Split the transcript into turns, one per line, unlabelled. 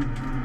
Mm-hmm.